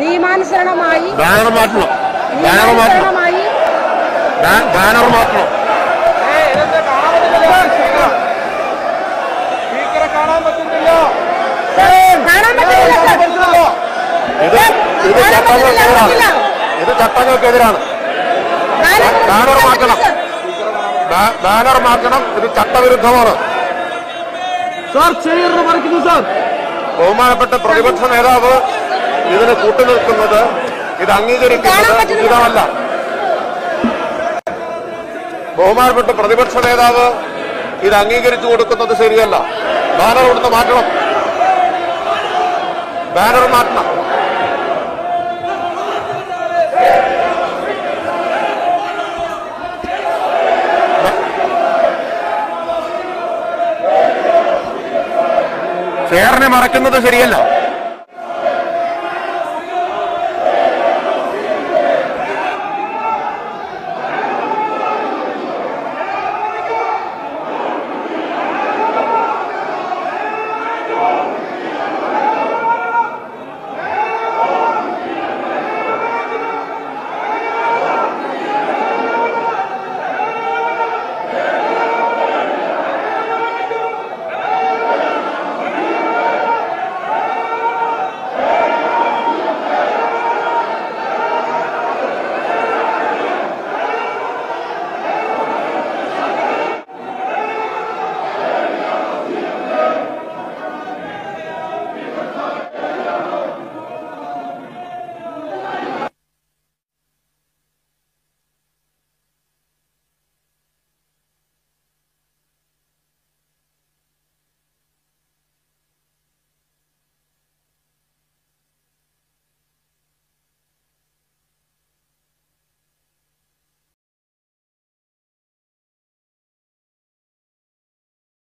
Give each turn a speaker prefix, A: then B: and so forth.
A: നിയമാനുസരണമായി
B: banner മാറ്റണം. Banner മാറ്റണം. Banner മാറ്റണം. ഇത് ഇത് ചട്ടങ്ങൾക്കെതിരാണ്. ഇത് ചട്ടങ്ങൾക്കെതിരാണ്.
A: ബാനർ
B: മാറ്റണം. ബാനർ മാറ്റണം. ഇത് ചട്ടവിരുദ്ധമാണ്.
C: സാർ ചെയ്യുന്നു സാർ.
B: ബഹുമാനപ്പെട്ട പ്രതിപക്ഷ നേതാവ് ഇതിന് കൂട്ടുനിൽക്കുന്നത് ഇത് അംഗീകരിക്കുന്നത് ഉചിതമല്ല ബഹുമാനപ്പെട്ട പ്രതിപക്ഷ നേതാവ് ഇത് അംഗീകരിച്ചു കൊടുക്കുന്നത് ശരിയല്ല. ബാനർ ഇവിടുന്ന് മാറ്റണം. ബാനർ മാറ്റണം. ചെയറിനെ മറക്കുന്നത് ശരിയല്ല.